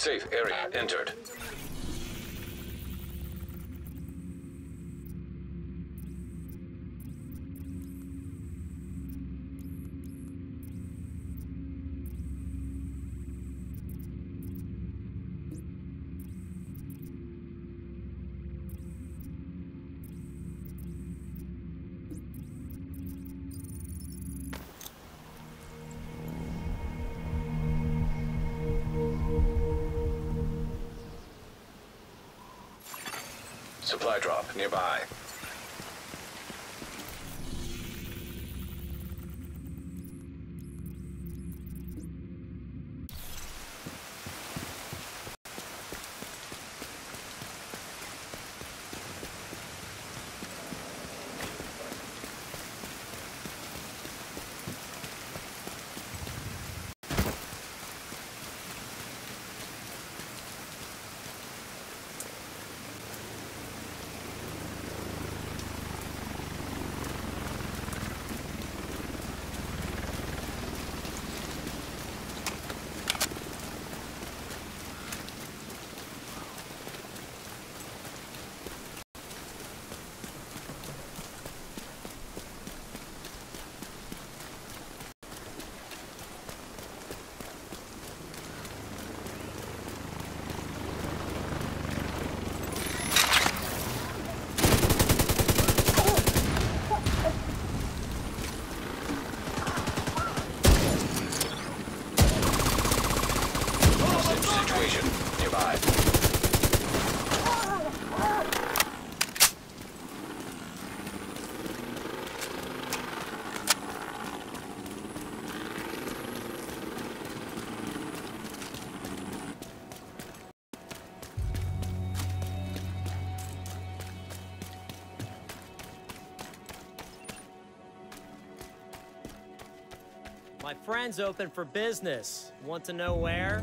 Safe area entered. My friend's open for business. Want to know where?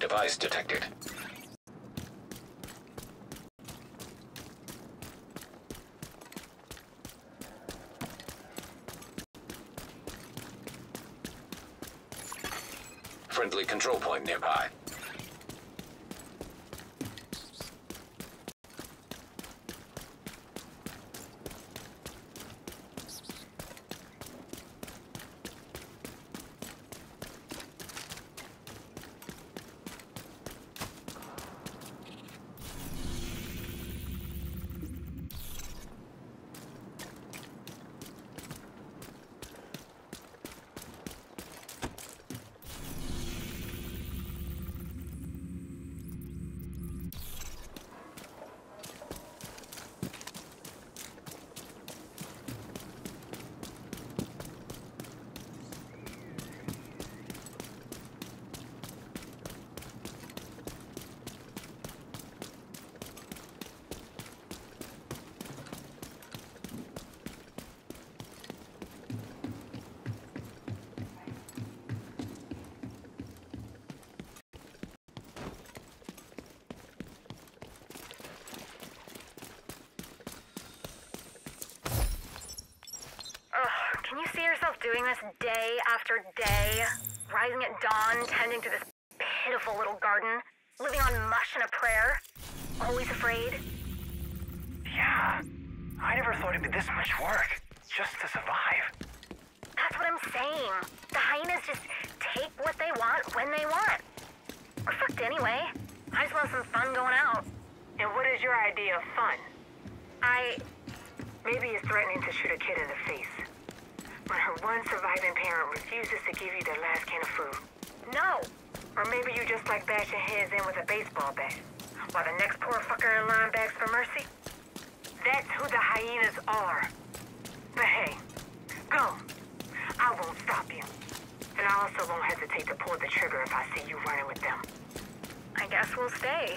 Device detected. Friendly control point nearby. Ugh, can you see yourself doing this day after day? Rising at dawn, tending to this pitiful little garden, living on mush and a prayer? Always afraid? Yeah. I never thought it'd be this much work. Just to survive. That's what I'm saying. The hyenas just take what they want when they want. We're fucked anyway. I just want some fun going out. And what is your idea of fun? I. Maybe it's threatening to shoot a kid in the face. When her one surviving parent refuses to give you their last can of food. No! Or maybe you just like bashing heads in with a baseball bat. While the next poor fucker in line begs for mercy. That's who the hyenas are. But hey, go. I won't stop you. And I also won't hesitate to pull the trigger if I see you running with them. I guess we'll stay.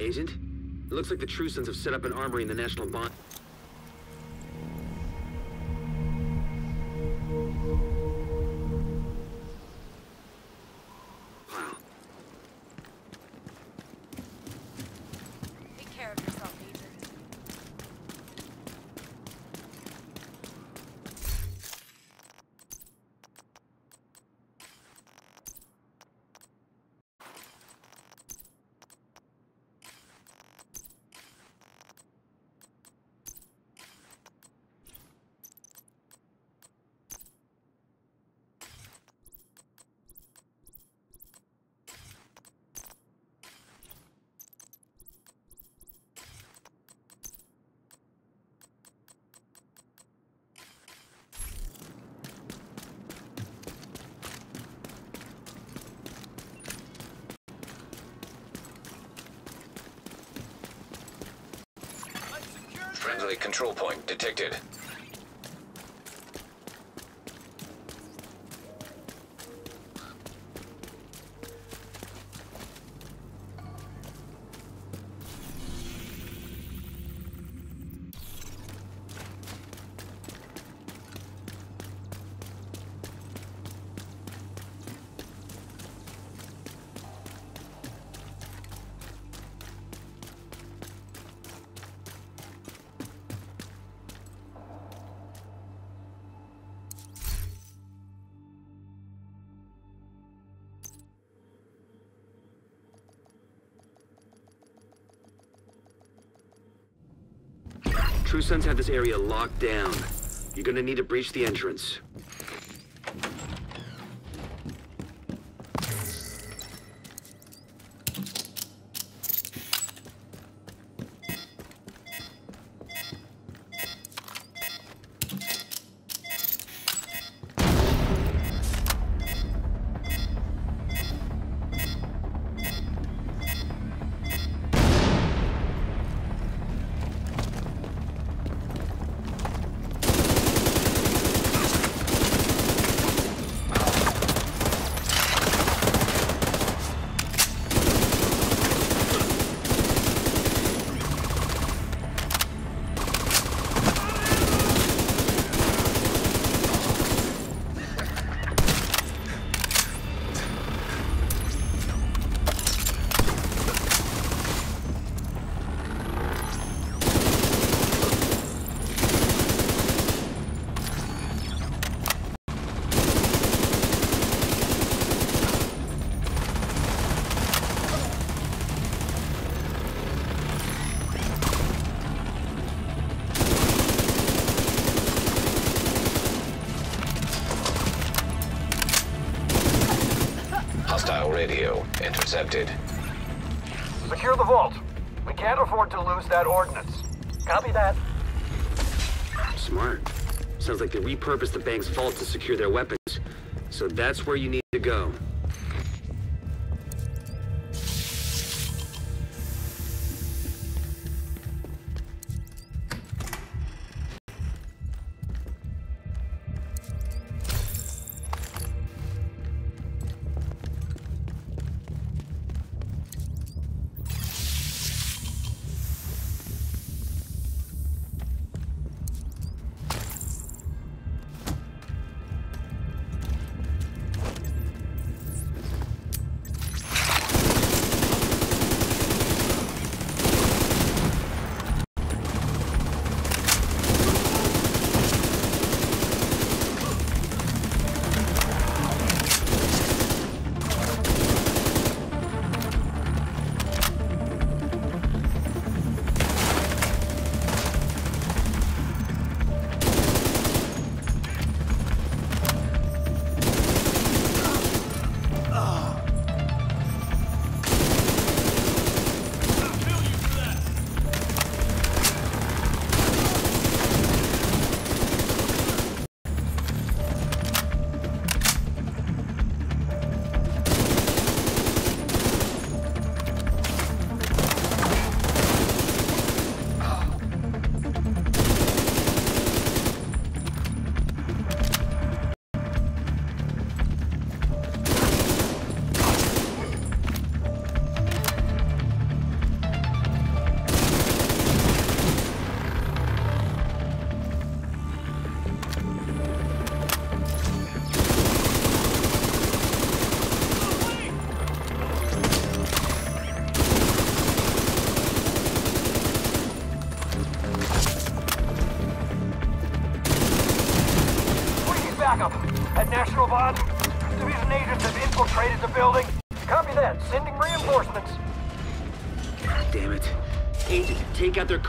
Agent? It looks like the True Sons have set up an armory in the National Bond... control point detected. Sons have this area locked down. You're gonna need to breach the entrance. Radio intercepted. Secure the vault. We can't afford to lose that ordnance. Copy that. Smart. Sounds like they repurposed the bank's vault to secure their weapons. So that's where you need to go.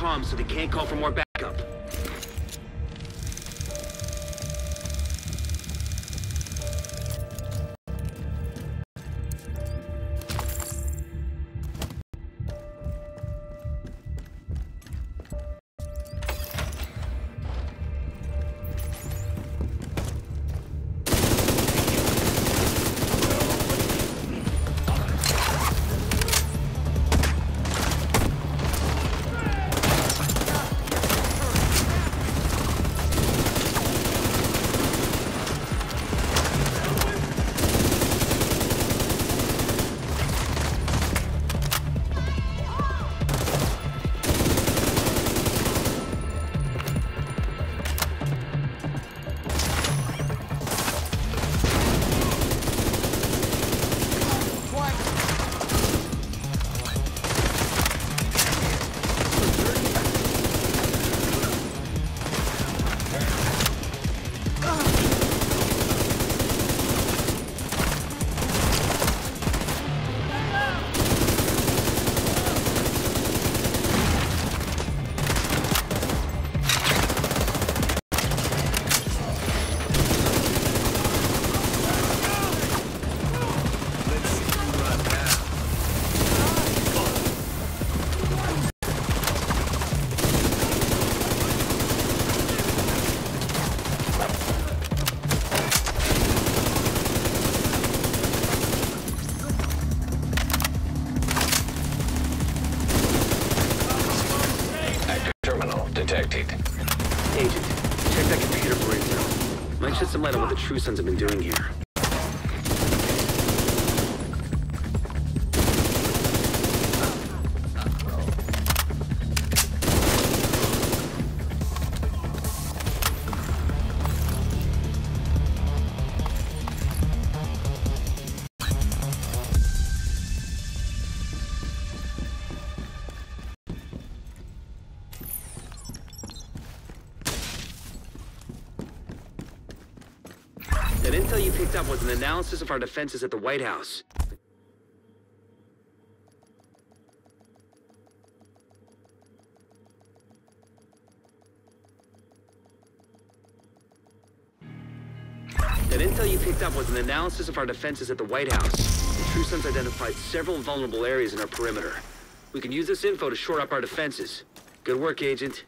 Comms so they can't call for more backup. Up was an analysis of our defenses at the White House. That intel you picked up was an analysis of our defenses at the White House. The True Sons identified several vulnerable areas in our perimeter. We can use this info to shore up our defenses. Good work, Agent.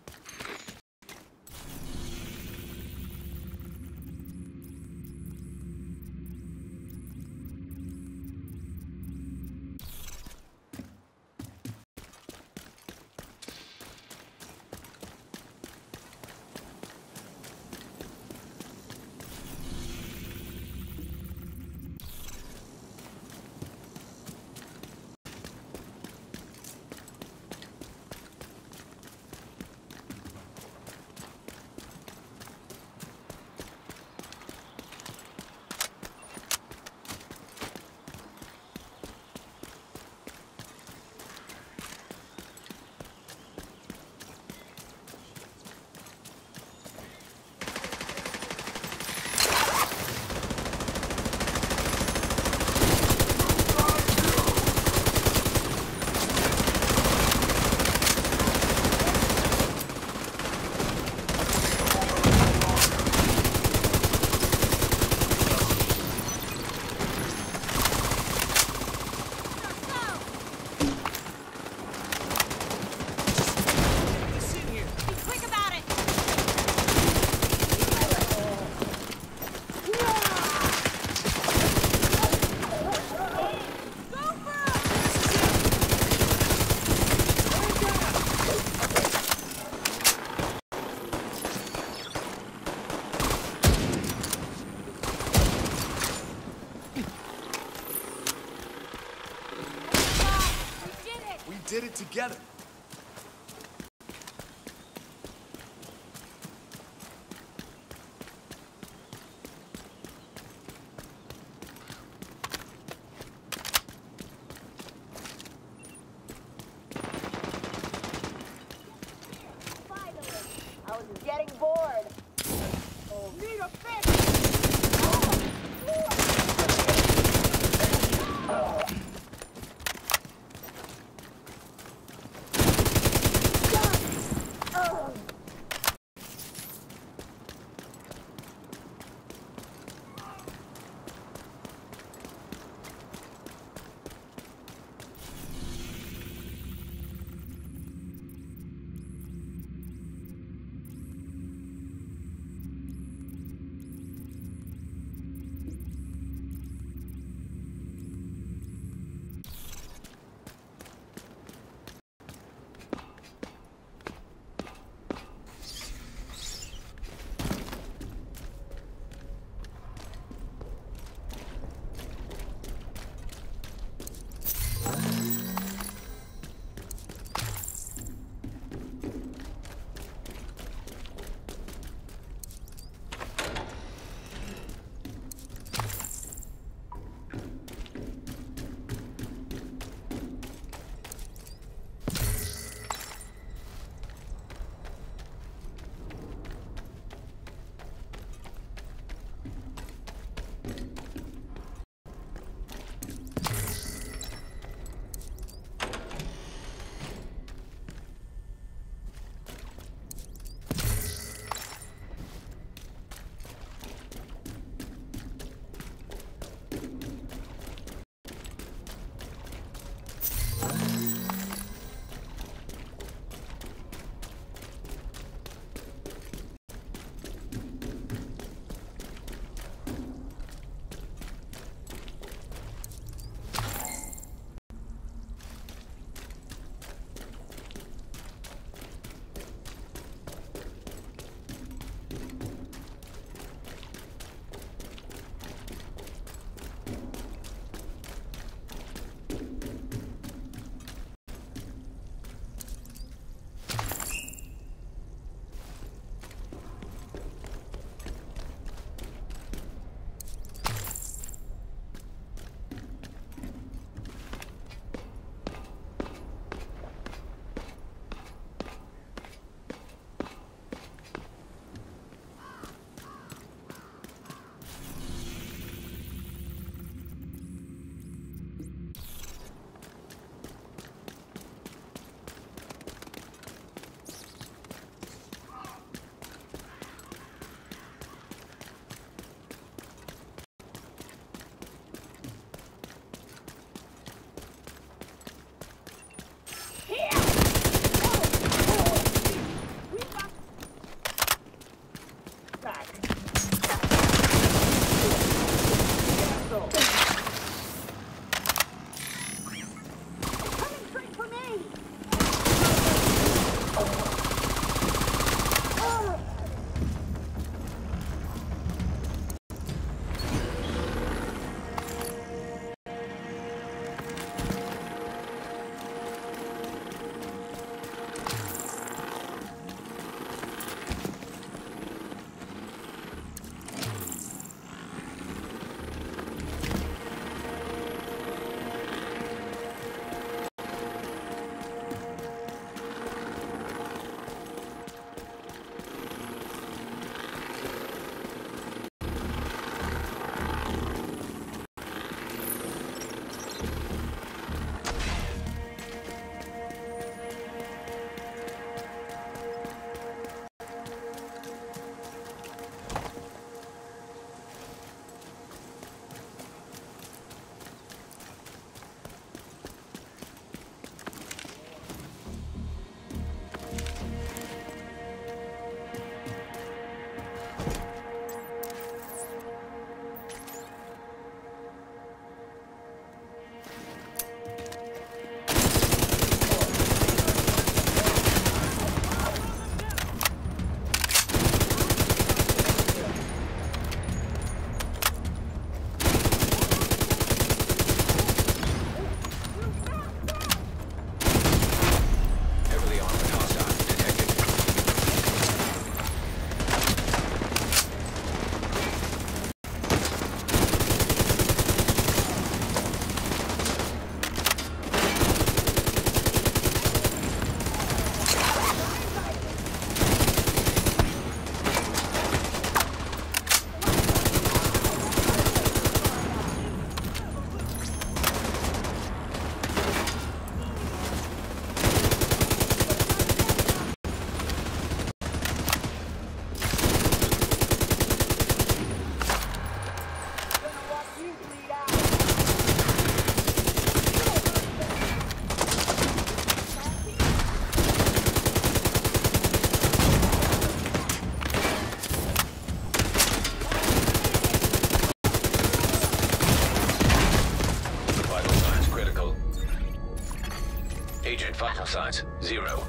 Signs, zero.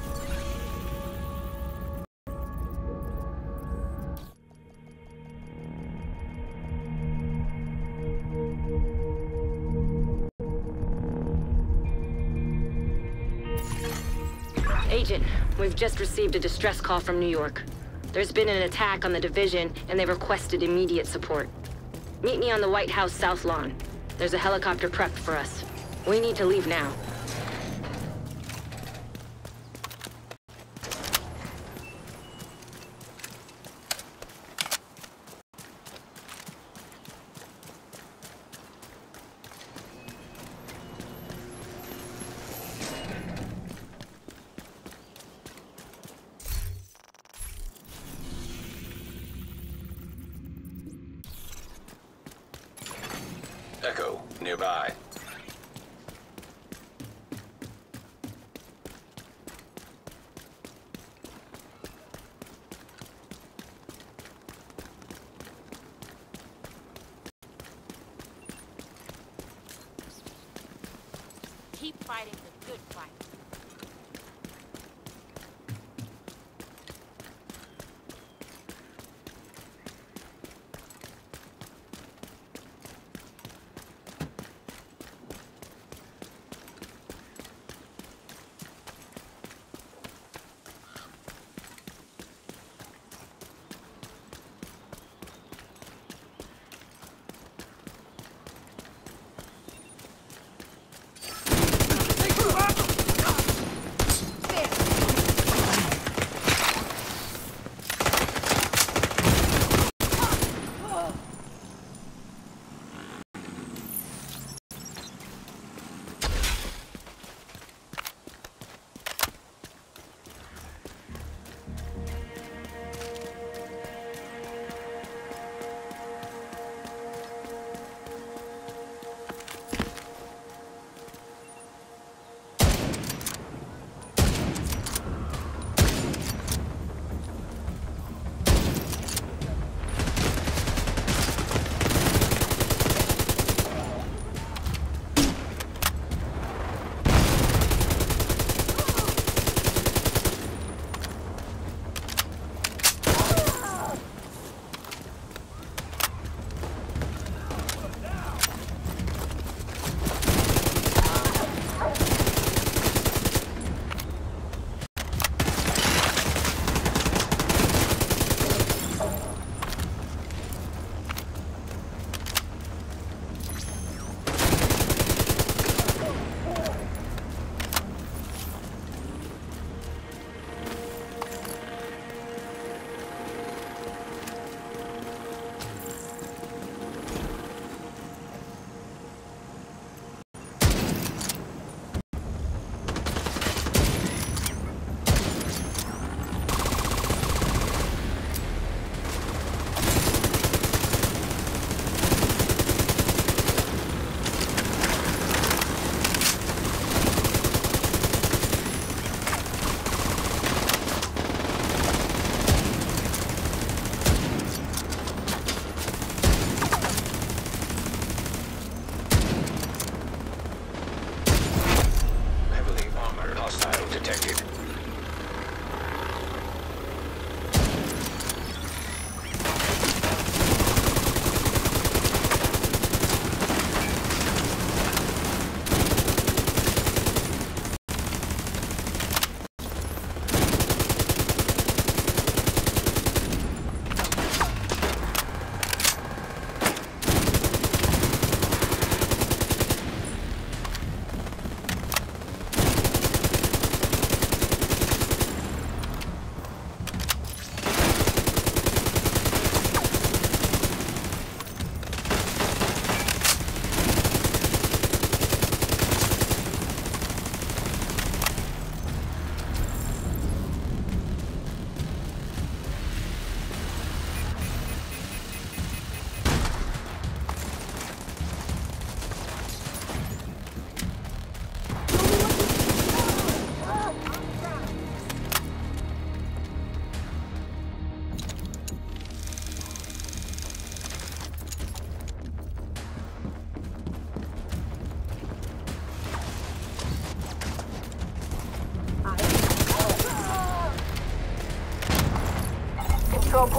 Agent, we've just received a distress call from New York. There's been an attack on the division, and they've requested immediate support. Meet me on the White House South Lawn. There's a helicopter prepped for us. We need to leave now.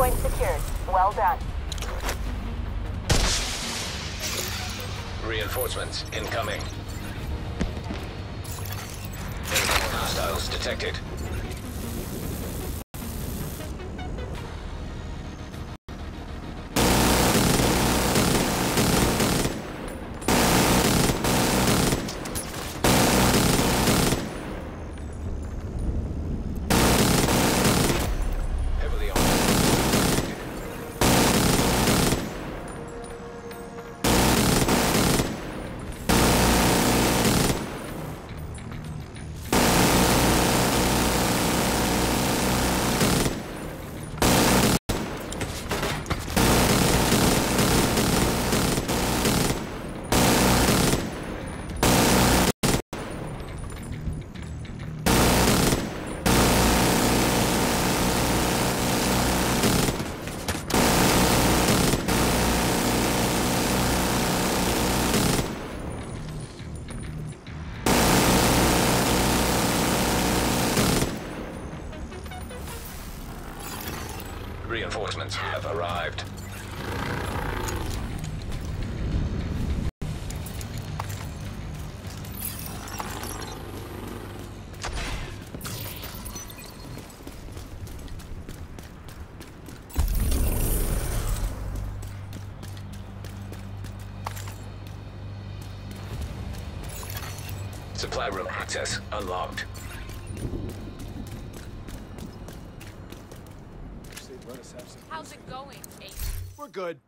Point secured. Well done. Reinforcements incoming. Incoming hostiles detected. Reinforcements have arrived. Supply room access unlocked. Going? We're good.